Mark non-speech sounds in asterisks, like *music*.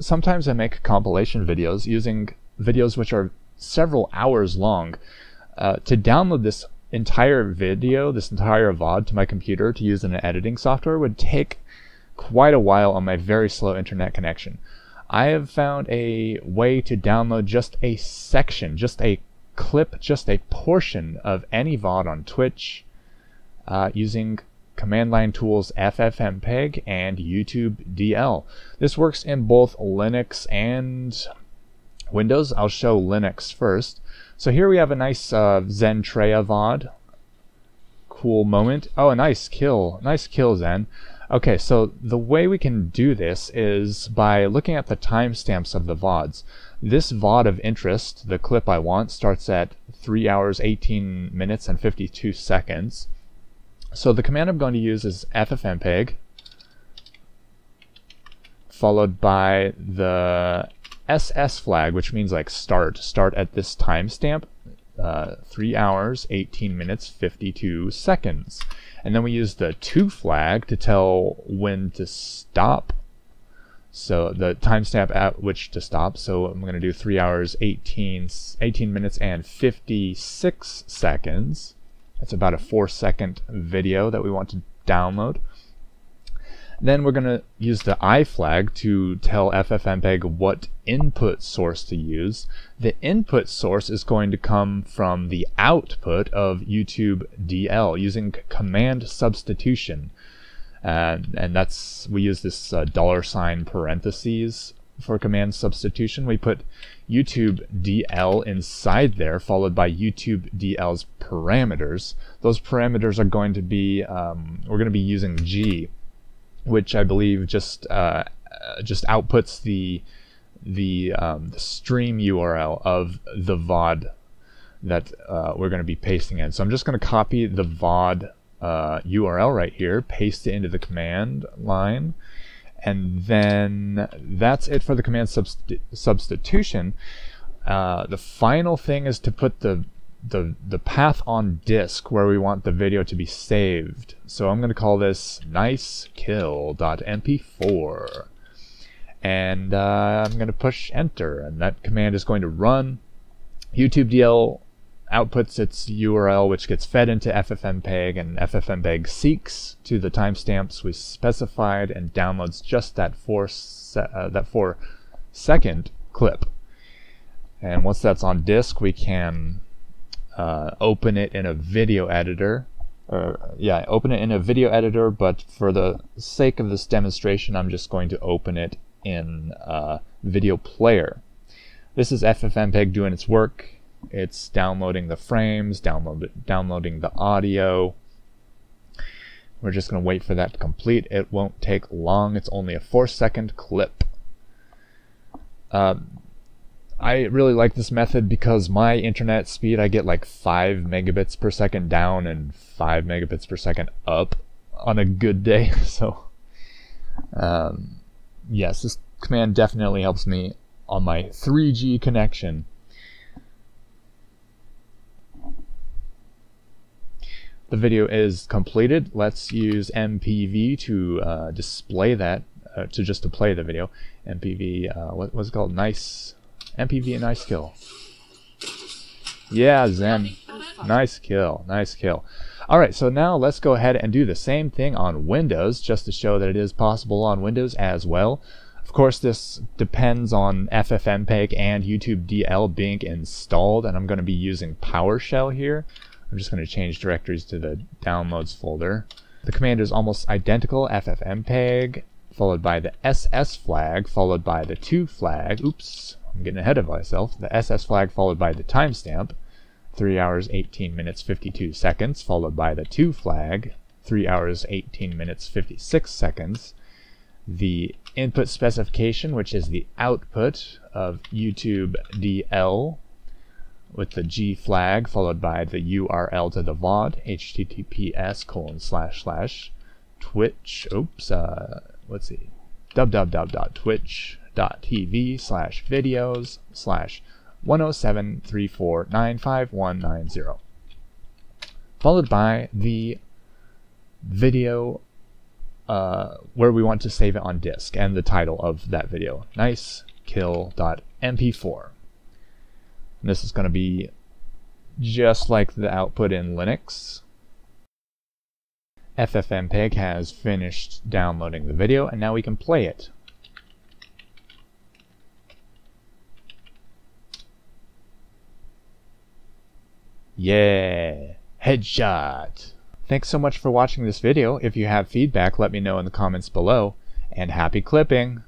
sometimes I make compilation videos using videos which are several hours long. Uh, to download this entire video, this entire VOD to my computer to use in an editing software would take quite a while on my very slow internet connection. I have found a way to download just a section, just a clip, just a portion of any VOD on Twitch uh, using command line tools FFmpeg and YouTube DL. This works in both Linux and Windows. I'll show Linux first. So here we have a nice uh, Zentreya VOD. Cool moment. Oh, a nice kill. Nice kill, Zen. Okay, so the way we can do this is by looking at the timestamps of the VODs. This VOD of interest, the clip I want, starts at 3 hours, 18 minutes, and 52 seconds. So the command I'm going to use is ffmpeg, followed by the SS flag, which means like start. Start at this timestamp, uh, 3 hours, 18 minutes, 52 seconds. And then we use the to flag to tell when to stop. So the timestamp at which to stop. So I'm going to do 3 hours, 18, 18 minutes, and 56 seconds. That's about a 4 second video that we want to download. Then we're going to use the I flag to tell FFmpeg what input source to use. The input source is going to come from the output of YouTube DL using command substitution. And, and that's, we use this uh, dollar sign parentheses for command substitution. We put YouTube DL inside there, followed by YouTube DL's parameters. Those parameters are going to be, um, we're going to be using G which I believe just uh, uh, just outputs the the, um, the, stream URL of the VOD that uh, we're going to be pasting in. So I'm just going to copy the VOD uh, URL right here, paste it into the command line, and then that's it for the command subst substitution. Uh, the final thing is to put the the the path on disk where we want the video to be saved. So I'm going to call this nice kill.mp4 and uh, I'm going to push enter and that command is going to run. YouTube DL outputs its URL which gets fed into FFmpeg and FFmpeg seeks to the timestamps we specified and downloads just that four uh, that four second clip. And once that's on disk, we can uh, open it in a video editor. Or, yeah, open it in a video editor, but for the sake of this demonstration, I'm just going to open it in a video player. This is FFmpeg doing its work. It's downloading the frames, download, downloading the audio. We're just going to wait for that to complete. It won't take long. It's only a four second clip. Uh, I really like this method because my internet speed, I get like 5 megabits per second down and 5 megabits per second up on a good day. *laughs* So, um, yes, this command definitely helps me on my 3G connection. The video is completed. Let's use MPV to uh, display that, uh, to just to play the video. MPV, uh, what was it called? Nice MPV, a nice kill. Yeah, Zen. Nice kill. Nice kill. Alright, so now let's go ahead and do the same thing on Windows, just to show that it is possible on Windows as well. Of course, this depends on FFmpeg and YouTube DL being installed, and I'm going to be using PowerShell here. I'm just going to change directories to the downloads folder. The command is almost identical, FFmpeg, followed by the SS flag, followed by the to flag, oops, I'm getting ahead of myself. The SS flag followed by the timestamp, 3 hours 18 minutes 52 seconds, followed by the to flag, 3 hours 18 minutes 56 seconds. The input specification, which is the output of YouTube DL, with the G flag followed by the URL to the VOD, https colon slash slash twitch, oops, uh, let's see, www.twitch twitch.tv slash videos slash 10734951990. Followed by the video uh, where we want to save it on disk and the title of that video. Nice kill.mp4. And this is going to be just like the output in Linux. FFmpeg has finished downloading the video and now we can play it. Yeah, headshot. Thanks so much for watching this video. If you have feedback, let me know in the comments below. And happy clipping!